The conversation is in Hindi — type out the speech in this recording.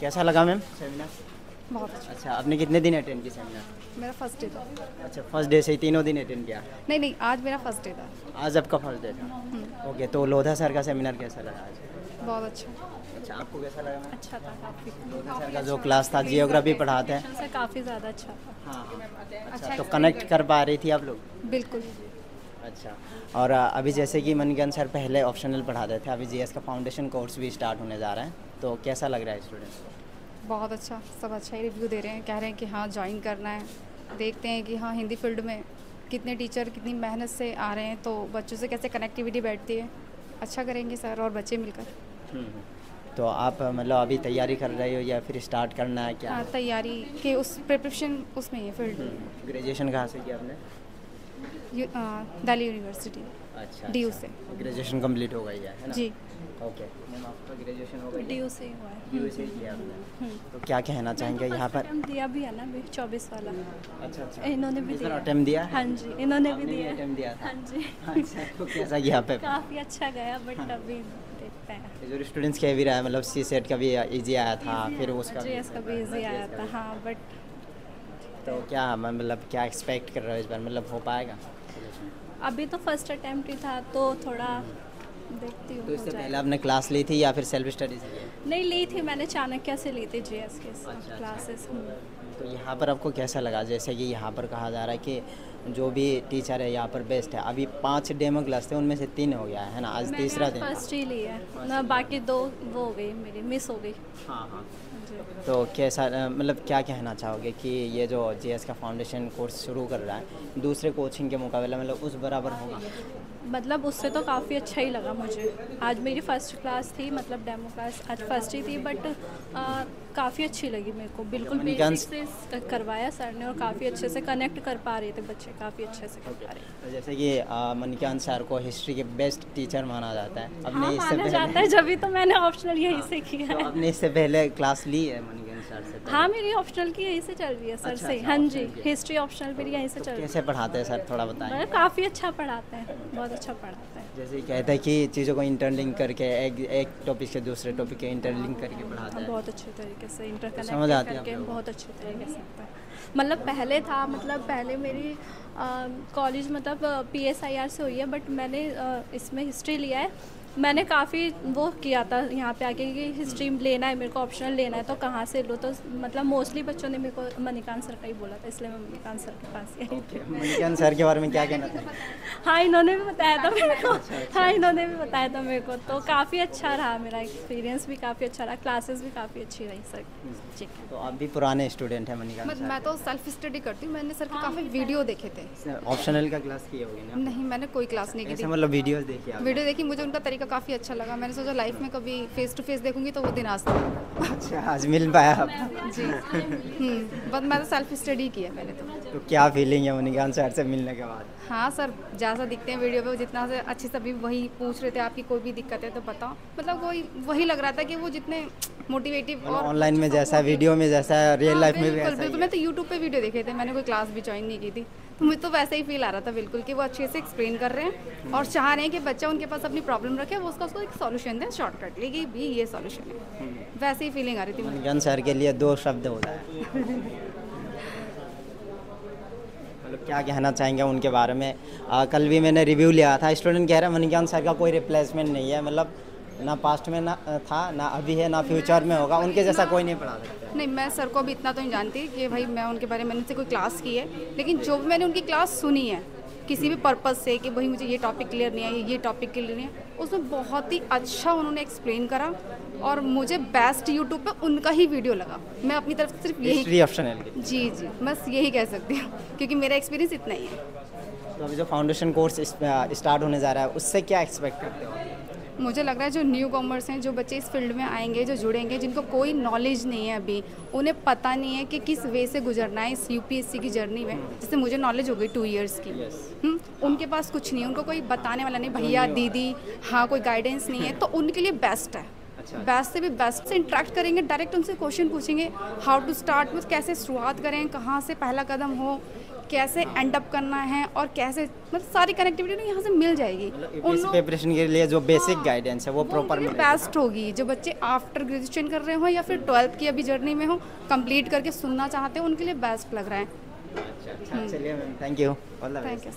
कैसा लगा मैम? सेमिनार बहुत अच्छा। अच्छा आपने कितने दिन अटेंड की सेमिनार मेरा फ़र्स्ट डे था। अच्छा फ़र्स्ट डे से ही तीनों दिन अटेंड किया? नहीं नहीं आज मेरा फ़र्स्ट डे था। आज आपका फ़र्स्ट डे था? ओके तो लोधा सर का सेमिनार कैसा लगा आज? बहुत अच्छा। अच्छा आपको कैसा लगा मैम? अच्छा था काफ़ी। लोधा सर का जो क्लास था जियोग्राफी पढ़ाते हैं। से काफ़ी ज़्यादा अच्छा था। हाँ हाँ। अच्छा तो कनेक्ट कर पा रही थी आप लोग? बिल्कुल। अच्छा और अभी जैसे कि मणिकंद सर पहले ऑप्शनल पढ़ाते थे अभी जीएस का फाउंडेशन कोर्स भी स्टार्ट होने जा रहा है। तो कैसा लग रहा है स्टूडेंट्स को? बहुत अच्छा सब अच्छा ही रिव्यू दे रहे हैं कह रहे हैं कि हाँ ज्वाइन करना है। देखते हैं कि हाँ हिंदी फ़ील्ड में कितने टीचर कितनी मेहनत से आ रहे हैं तो बच्चों से कैसे कनेक्टिविटी बैठती है। अच्छा करेंगे सर और बच्चे मिलकर। हम्म। तो आप मतलब अभी तैयारी कर रहे हो या फिर स्टार्ट करना है क्या? हाँ तैयारी के उस प्रिपरेशन उसमें ही है फ़ील्ड ग्रेजुएशन कहाँ से किया आपने? दिल्ली यूनिवर्सिटी अच्छा DU अच्छा। से। ग्रेजुएशन कंप्लीट हो गई है है ना? जी। ओके मैम आपका ग्रेजुएशन हो गई डी से ही हुआ है। डी से किया आपने? तो क्या कहना चाहेंगे यहाँ पर? दिया भी है ना अभी चौबीस वाला। अच्छा अच्छा। इन्होंने भी दिया। अटेम्प्ट दिया? हाँ जी इन्होंने भी दिया अटेम्प्ट दिया हाँ जी। अच्छा तो कैसा गया पे काफ़ी अच्छा गया बट अभी देखते जो स्टूडेंट्स कह भी रहा है मतलब सी सेट का भी इजी आया था फिर उसका जी का भी इजी आया था हाँ बट तो क्या मैं मतलब क्या एक्सपेक्ट कर रहे हो इस बार? मतलब हो पाएगा? अभी तो फ़र्स्ट अटेम्प्ट ही था तो थोड़ा देखती हूँ तो इससे पहले आपने क्लास ली थी या फिर सेल्फ स्टडी से? की नहीं ली थी मैंने चाणक्य से ली थी जीएस के अच्छा। क्लासेस तो यहाँ पर आपको कैसा लगा? जैसे कि यहाँ पर कहा जा रहा है कि जो भी टीचर है यहाँ पर बेस्ट है। अभी पाँच डेमो क्लास थे उनमें से तीन हो गया है ना? आज तीसरा दिन। फ़र्स्ट ही ली है। ना बाकी दो वो हो गई मेरी मिस हो गई। हाँ हाँ। जी तो कैसा मतलब क्या कहना चाहोगे कि ये जो जीएस का फाउंडेशन कोर्स शुरू कर रहा है दूसरे कोचिंग के मुकाबले मतलब उस बराबर होगा? मतलब उससे तो काफ़ी अच्छा ही लगा मुझे। आज मेरी फ़र्स्ट क्लास थी मतलब डेमो क्लास आज फ़र्स्ट ही थी बट काफ़ी अच्छी लगी मेरे को। बिल्कुल बेसिक से करवाया सर ने और काफ़ी अच्छे से कनेक्ट कर पा रहे थे बच्चे काफ़ी अच्छे से कर पा रहे। तो जैसे कि मणिकांत सर को हिस्ट्री के बेस्ट टीचर माना जाता है। अपने हाँ माना जाता है जब भी तो मैंने ऑप्शनल यहीं से किया तो है आपने इससे पहले क्लास ली है मणिकांत सर से हाँ मेरी ऑप्शनल की यहीं से चल रही है सर अच्छा, से। अच्छा, हाँ जी हिस्ट्री ऑप्शनल मेरी यहीं से तो चल रही है। कैसे पढ़ाते हैं सर? थोड़ा बताएँ काफ़ी अच्छा पढ़ाते हैं बहुत अच्छा पढ़ाते हैं। जैसे कहते हैं कि चीज़ों को इंटरलिंक करके एक एक टॉपिक से दूसरे टॉपिक के इंटरलिंक करके पढ़ाते हाँ, बहुत अच्छे तरीके से इंटरकनेक्ट समझ आती है करके बहुत अच्छे तरीके से मतलब पहले था मतलब पहले मेरी कॉलेज मतलब पी एस आई आर से हुई है बट मैंने इसमें हिस्ट्री लिया है। मैंने काफ़ी वो किया था यहाँ पे आके कि हिस्ट्री लेना है मेरे को ऑप्शनल लेना है तो कहाँ से लो? तो मतलब मोस्टली बच्चों ने मेरे को मणिकांत सर का ही बोला था इसलिए मैं मणिकांत सर के पास ही आई मणिकांत सर के बारे में क्या कहना था? हाँ इन्होंने भी बताया था मेरे को। अच्छा, हाँ इन्होंने भी बताया था मेरे को। तो काफ़ी अच्छा रहा मेरा एक्सपीरियंस भी काफ़ी अच्छा रहा। क्लासेस भी काफ़ी अच्छी रही सर जी। तो आप भी पुराने स्टूडेंट हैं मणिकांत मैं मैं तो सेल्फ स्टडी करती हूँ मैंने सर के काफ़ी वीडियो देखे थे। ऑप्शनल का क्लास किया होगे ना नहीं मैंने कोई क्लास नहीं की मतलब आप वीडियो देखी मुझे उनका तरीका काफ़ी अच्छा लगा। मैंने सोचा लाइफ में कभी फेस टू फेस देखूँगी तो वो दिन आज अच्छा आज मिल पाया आप। जी। बस मैं तो सेल्फ स्टडी की है मैंने तो। तो क्या फीलिंग है मणिकांत सर से मिलने के बाद? हाँ सर जैसा दिखते हैं वीडियो पे वो जितना से अच्छे से अभी वही पूछ रहे थे आपकी कोई भी दिक्कत है तो बताओ। मतलब वही वही लग रहा था कि वो जितने मोटिवेटिव और ऑनलाइन में जैसा वीडियो में जैसा रियल लाइफ में भी बिल्कुल बिल्कुल। मैं तो यूट्यूब पे वीडियो देखे थे मैंने कोई क्लास भी ज्वाइन नहीं की थी। मुझे तो वैसे ही फील आ रहा था बिल्कुल कि वो अच्छे से एक्सप्लेन कर रहे हैं और चाह रहे हैं कि बच्चा उनके पास अपनी प्रॉब्लम रखे वो उसका उसको एक सॉल्यूशन दें शॉर्टकट कि भी ये सॉल्यूशन है। वैसे ही फीलिंग आ रही थी मुझे। सर के लिए दो शब्द होता है। मतलब क्या कहना चाहेंगे उनके बारे में? आ, कल भी मैंने रिव्यू लिया था। स्टूडेंट कह रहे हैं मणिकांत सर का कोई रिप्लेसमेंट नहीं है। मतलब ना पास्ट में ना था ना अभी है ना फ्यूचर में होगा उनके जैसा कोई नहीं पढ़ा सकता। नहीं मैं सर को अभी इतना तो नहीं जानती कि भाई मैं उनके बारे में उनसे कोई क्लास की है लेकिन जो भी मैंने उनकी क्लास सुनी है किसी भी पर्पज़ से कि भाई मुझे ये टॉपिक क्लियर नहीं है ये टॉपिक क्लियर नहीं है उसमें बहुत ही अच्छा उन्होंने एक्सप्लेन करा और मुझे बेस्ट यूट्यूब पे उनका ही वीडियो लगा। मैं अपनी तरफ़ से सिर्फ़ यही की जी जी बस यही कह सकती हूँ क्योंकि मेरा एक्सपीरियंस इतना ही है। तो अभी जो फाउंडेशन कोर्स स्टार्ट होने जा रहा है उससे क्या एक्सपेक्ट करते हो? मुझे लग रहा है जो न्यू कॉमर्स हैं जो बच्चे इस फ़ील्ड में आएँगे जो जुड़ेंगे जिनको कोई नॉलेज नहीं है अभी उन्हें पता नहीं है कि किस वे से गुजरना है इस यूपीएससी की जर्नी में जैसे मुझे नॉलेज हो गई टू ईयर्स की। हम्म, उनके पास कुछ नहीं है उनको कोई बताने वाला नहीं भैया दीदी हाँ कोई गाइडेंस नहीं है। तो उनके लिए बेस्ट है। बेस्ट से भी बेस्ट से इंटरेक्ट करेंगे डायरेक्ट उनसे क्वेश्चन पूछेंगे हाउ टू स्टार्ट मतलब कैसे शुरुआत करें कहाँ से पहला कदम हो कैसे एंड अप करना है और कैसे मतलब सारी कनेक्टिविटी ना यहाँ से मिल जाएगी। मतलब उन प्रिपरेशन के लिए जो बेसिक गाइडेंस है वो प्रॉपर बेस्ट होगी। जो बच्चे आफ्टर ग्रेजुएशन कर रहे हो या फिर ट्वेल्थ की अभी जर्नी में हो कंप्लीट करके सुनना चाहते हो उनके लिए बेस्ट लग रहा है। अच्छा चलिए ma'am thank you thank you